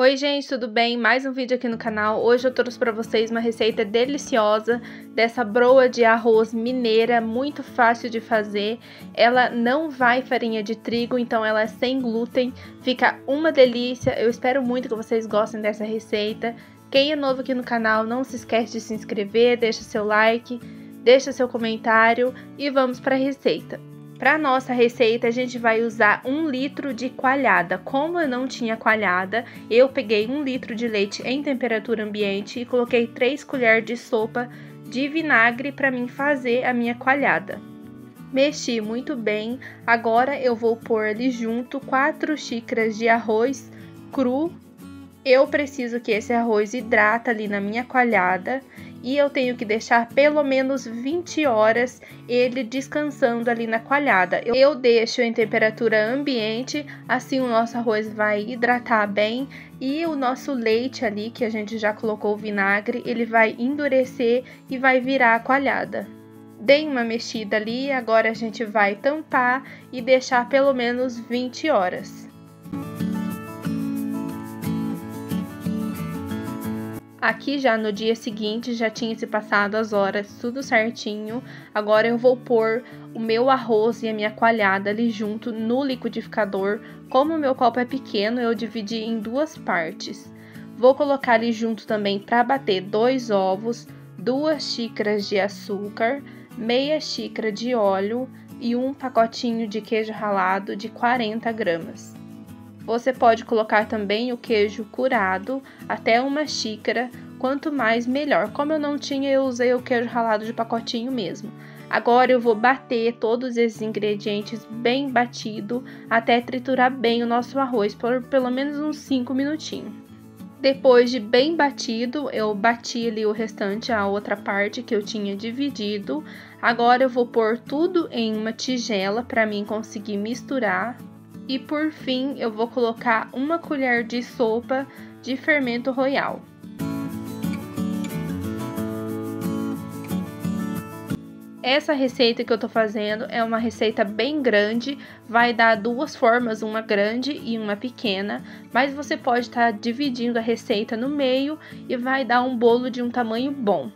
Oi gente, tudo bem? Mais um vídeo aqui no canal. Hoje eu trouxe para vocês uma receita deliciosa dessa broa de arroz mineira, muito fácil de fazer. Ela não vai farinha de trigo, então ela é sem glúten, fica uma delícia. Eu espero muito que vocês gostem dessa receita. Quem é novo aqui no canal, não se esquece de se inscrever, deixa seu like, deixa seu comentário e vamos para a receita. Para nossa receita, a gente vai usar um litro de coalhada. Como eu não tinha coalhada, eu peguei um litro de leite em temperatura ambiente e coloquei 3 colheres de sopa de vinagre para mim fazer a minha coalhada. Mexi muito bem. Agora eu vou pôr ali junto 4 xícaras de arroz cru. Eu preciso que esse arroz hidrata ali na minha coalhada e eu tenho que deixar pelo menos 20 horas ele descansando ali na coalhada. Eu deixo em temperatura ambiente, assim o nosso arroz vai hidratar bem e o nosso leite ali que a gente já colocou o vinagre, ele vai endurecer e vai virar a coalhada. Dei uma mexida ali, agora a gente vai tampar e deixar pelo menos 20 horas. Aqui já no dia seguinte já tinha se passado as horas, tudo certinho. Agora eu vou pôr o meu arroz e a minha coalhada ali junto no liquidificador. Como o meu copo é pequeno, eu dividi em duas partes. Vou colocar ali junto também para bater dois ovos, duas xícaras de açúcar, meia xícara de óleo e um pacotinho de queijo ralado de 40 gramas. Você pode colocar também o queijo curado, até uma xícara, quanto mais melhor. Como eu não tinha, eu usei o queijo ralado de pacotinho mesmo. Agora eu vou bater todos esses ingredientes bem batido até triturar bem o nosso arroz por pelo menos uns 5 minutinhos. Depois de bem batido, eu bati ali o restante, a outra parte que eu tinha dividido. Agora eu vou pôr tudo em uma tigela para mim conseguir misturar e por fim, eu vou colocar uma colher de sopa de fermento royal. Essa receita que eu tô fazendo é uma receita bem grande, vai dar duas formas, uma grande e uma pequena, mas você pode estar tá dividindo a receita no meio e vai dar um bolo de um tamanho bom.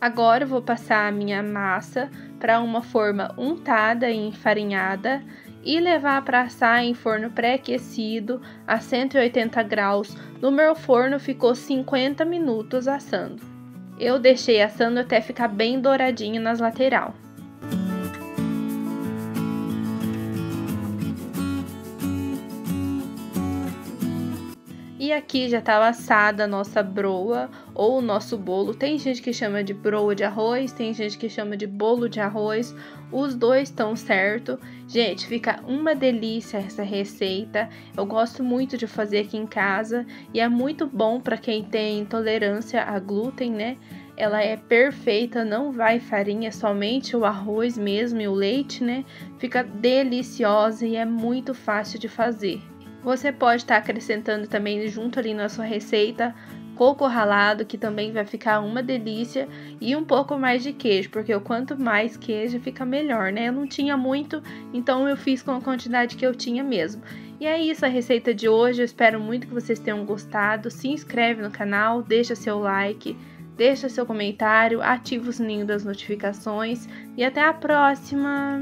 Agora eu vou passar a minha massa para uma forma untada e enfarinhada e levar para assar em forno pré-aquecido a 180 graus. No meu forno ficou 50 minutos assando. Eu deixei assando até ficar bem douradinho nas lateral. E aqui já estava assada a nossa broa ou o nosso bolo. Tem gente que chama de broa de arroz, tem gente que chama de bolo de arroz. Os dois estão certo. Gente, fica uma delícia essa receita. Eu gosto muito de fazer aqui em casa e é muito bom para quem tem intolerância a glúten, né? Ela é perfeita, não vai farinha, somente o arroz mesmo e o leite, né? Fica deliciosa e é muito fácil de fazer. Você pode estar tá acrescentando também junto ali na sua receita coco ralado, que também vai ficar uma delícia, e um pouco mais de queijo, porque o quanto mais queijo fica melhor, né? Eu não tinha muito, então eu fiz com a quantidade que eu tinha mesmo. E é isso a receita de hoje, eu espero muito que vocês tenham gostado. Se inscreve no canal, deixa seu like, deixa seu comentário, ativa o sininho das notificações e até a próxima!